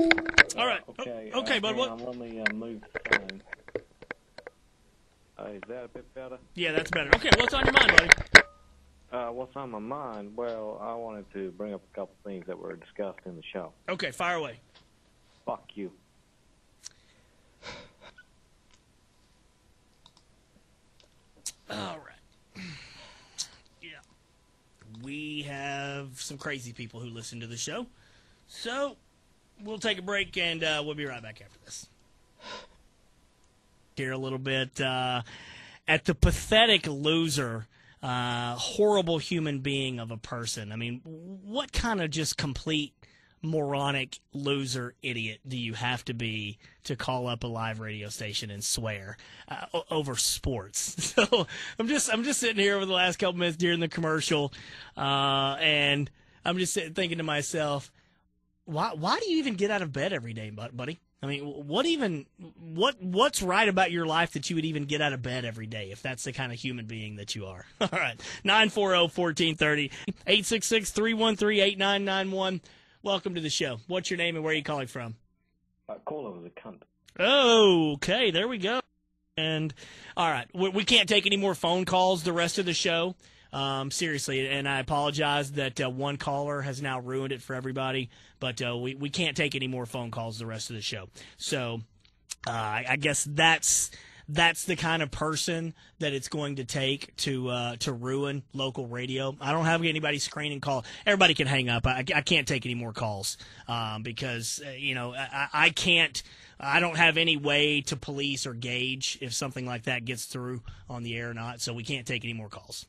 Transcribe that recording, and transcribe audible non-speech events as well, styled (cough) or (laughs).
All right. Okay. Okay, uh, bud. What? on, me uh, move phone. Uh, is that a bit better? Yeah, that's better. Okay, what's on your mind, buddy? Uh, what's on my mind? Well, I wanted to bring up a couple things that were discussed in the show. Okay, fire away. Fuck you. All right. Yeah. We have some crazy people who listen to the show. So, we'll take a break and uh, we'll be right back after this. Here a little bit uh, at the pathetic loser, uh, horrible human being of a person. I mean, what kind of just complete moronic loser idiot do you have to be to call up a live radio station and swear uh, over sports? (laughs) So I'm just I'm just sitting here over the last couple minutes during the commercial, uh, and I'm just sitting thinking to myself, why why do you even get out of bed every day, buddy? I mean, what even what what's right about your life that you would even get out of bed every day if that's the kind of human being that you are? (laughs) All right. 940-1430 866-313-8991. Welcome to the show. What's your name and where are you calling from? Uh, caller was a cunt. Okay, there we go. And all right, we, we can't take any more phone calls the rest of the show. Um, seriously, and I apologize that uh, one caller has now ruined it for everybody. But uh, we we can't take any more phone calls the rest of the show. So uh, I, I guess that's that's the kind of person that it's going to take to uh, to ruin local radio. I don't have anybody screening call. Everybody can hang up. I, I can't take any more calls um, because uh, you know I, I can't. I don't have any way to police or gauge if something like that gets through on the air or not. So we can't take any more calls.